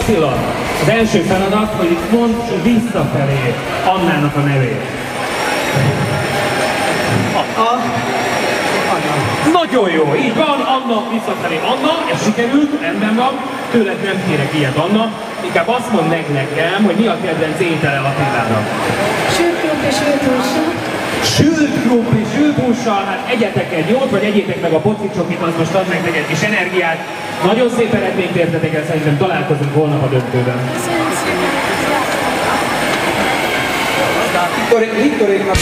Attila, az első feladat, hogy mondd visszafelé Annának a nevét. A... Nagyon jó, így van, Anna visszafelé. Anna, ez sikerült, rendben van, tőled nem kérek ilyet, Anna. Inkább azt mondd meg nekem, hogy mi a kedvenc étele Attilának. Sült krumpli, sült hússal. Sült krumpli, hússal, hát egyetek egy jót, vagy egyétek meg a pocicsokit, az most ad meg neked kis energiát. Nagyon szép eredményt értetek el, szerintem találkozunk holnap a döntőben. Köszönöm szépen. Viktor, Viktoréknak